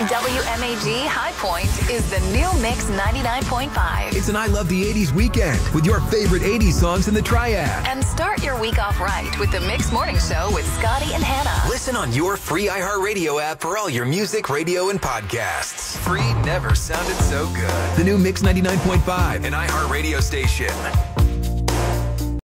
WMAG High Point is the new Mix 99.5. It's an I Love the 80s weekend with your favorite 80s songs in the triad. And start your week off right with the Mix Morning Show with Scotty and Hannah. Listen on your free iHeartRadio app for all your music, radio, and podcasts. Free never sounded so good. The new Mix 99.5, an iHeartRadio station.